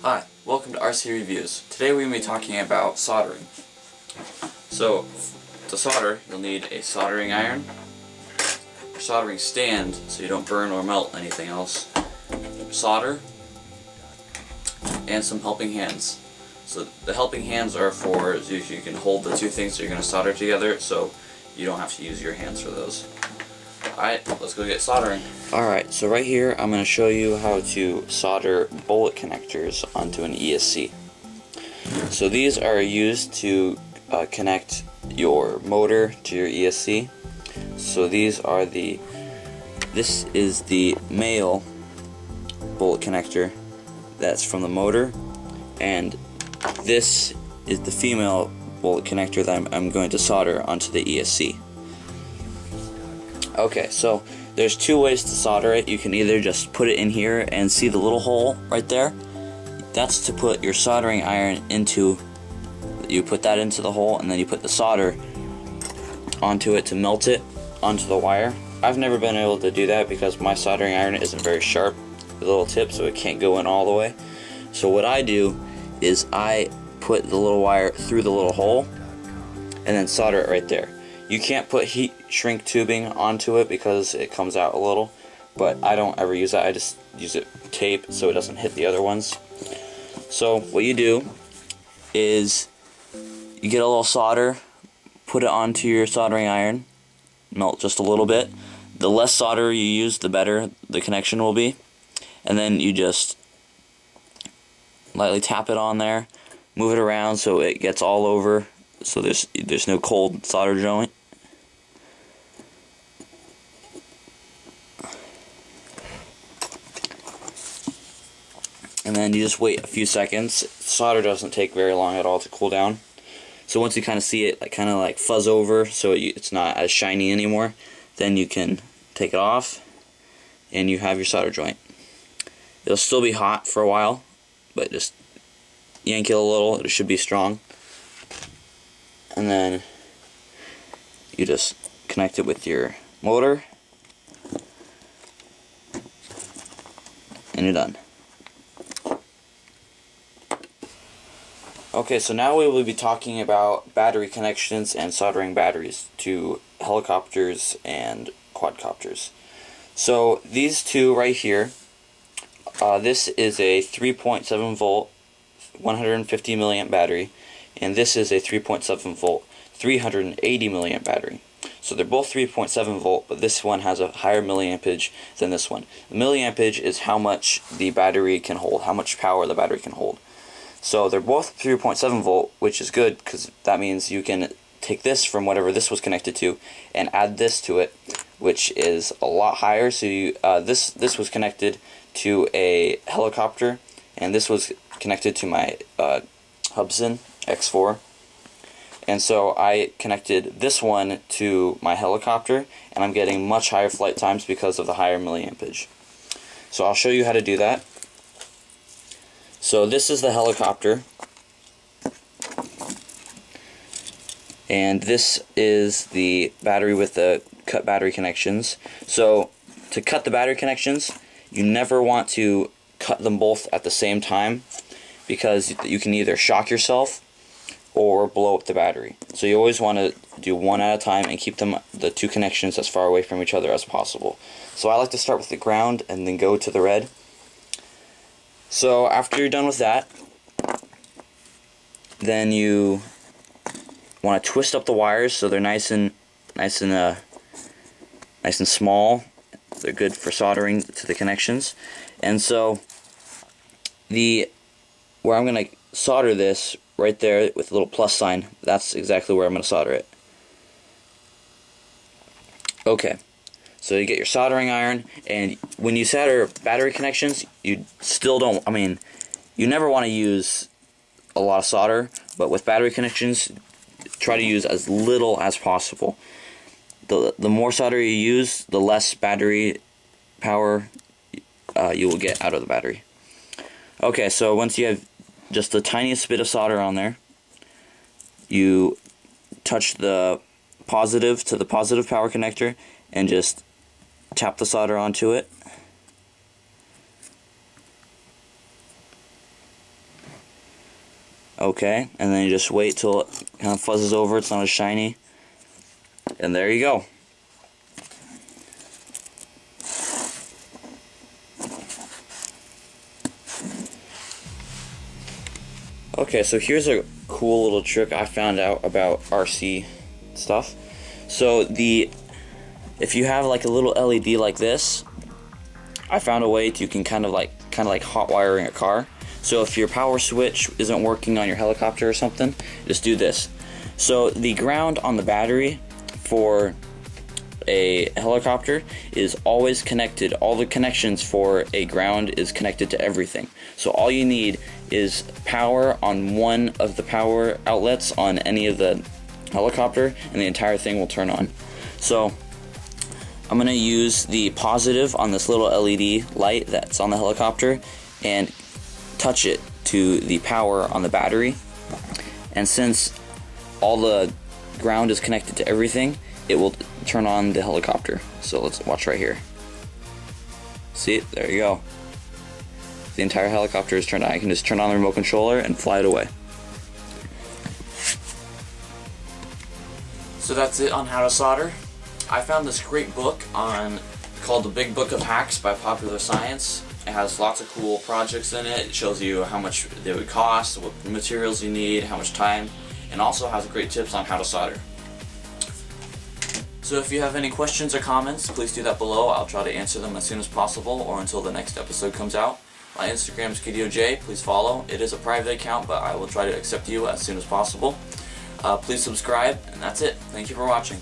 Hi, welcome to RC Reviews. Today we're going to be talking about soldering. So, to solder, you'll need a soldering iron, a soldering stand so you don't burn or melt anything else, solder, and some helping hands. So the helping hands are for you can hold the two things that you're going to solder together so you don't have to use your hands for those. Alright, let's go get soldering. Alright, so right here I'm going to show you how to solder bullet connectors onto an ESC. So these are used to uh, connect your motor to your ESC. So these are the, this is the male bullet connector that's from the motor and this is the female bullet connector that I'm, I'm going to solder onto the ESC. Okay, so there's two ways to solder it. You can either just put it in here and see the little hole right there. That's to put your soldering iron into. You put that into the hole and then you put the solder onto it to melt it onto the wire. I've never been able to do that because my soldering iron isn't very sharp, the little tip, so it can't go in all the way. So what I do is I put the little wire through the little hole and then solder it right there. You can't put heat shrink tubing onto it because it comes out a little, but I don't ever use that. I just use it tape so it doesn't hit the other ones. So what you do is you get a little solder, put it onto your soldering iron, melt just a little bit. The less solder you use, the better the connection will be. And then you just lightly tap it on there, move it around so it gets all over so there's there's no cold solder joint. and then you just wait a few seconds. Solder doesn't take very long at all to cool down. So once you kind of see it like kind of like fuzz over so it, it's not as shiny anymore, then you can take it off and you have your solder joint. It'll still be hot for a while, but just yank it a little, it should be strong. And then you just connect it with your motor and you're done. Okay, so now we will be talking about battery connections and soldering batteries to helicopters and quadcopters. So these two right here, uh, this is a 3.7 volt 150 milliamp battery, and this is a 3.7 volt 380 milliamp battery. So they're both 3.7 volt, but this one has a higher milliampage than this one. The milliampage is how much the battery can hold, how much power the battery can hold. So they're both 3.7 volt, which is good because that means you can take this from whatever this was connected to and add this to it, which is a lot higher. So you, uh, this this was connected to a helicopter, and this was connected to my uh, Hubsan X4. And so I connected this one to my helicopter, and I'm getting much higher flight times because of the higher milliampage. So I'll show you how to do that. So this is the helicopter. And this is the battery with the cut battery connections. So to cut the battery connections, you never want to cut them both at the same time because you can either shock yourself or blow up the battery. So you always want to do one at a time and keep them the two connections as far away from each other as possible. So I like to start with the ground and then go to the red. So after you're done with that, then you want to twist up the wires so they're nice and nice and uh, nice and small. They're good for soldering to the connections. And so the where I'm going to solder this right there with a little plus sign, that's exactly where I'm going to solder it. Okay. So you get your soldering iron, and when you solder battery connections, you still don't, I mean, you never want to use a lot of solder, but with battery connections, try to use as little as possible. The, the more solder you use, the less battery power uh, you will get out of the battery. Okay, so once you have just the tiniest bit of solder on there, you touch the positive to the positive power connector and just tap the solder onto it. Okay, and then you just wait till it kind of fuzzes over, it's not as shiny. And there you go. Okay, so here's a cool little trick I found out about RC stuff. So the if you have like a little LED like this, I found a way to you can kind of like kind of like hot wiring a car. So if your power switch isn't working on your helicopter or something, just do this. So the ground on the battery for a helicopter is always connected. All the connections for a ground is connected to everything. So all you need is power on one of the power outlets on any of the helicopter and the entire thing will turn on. So I'm going to use the positive on this little LED light that's on the helicopter and touch it to the power on the battery. And since all the ground is connected to everything, it will turn on the helicopter. So let's watch right here. See it? There you go. The entire helicopter is turned on. I can just turn on the remote controller and fly it away. So that's it on how to solder. I found this great book on called The Big Book of Hacks by Popular Science. It has lots of cool projects in it. It shows you how much they would cost, what materials you need, how much time, and also has great tips on how to solder. So if you have any questions or comments, please do that below. I'll try to answer them as soon as possible or until the next episode comes out. My Instagram is gideoj. Please follow. It is a private account, but I will try to accept you as soon as possible. Uh, please subscribe, and that's it. Thank you for watching.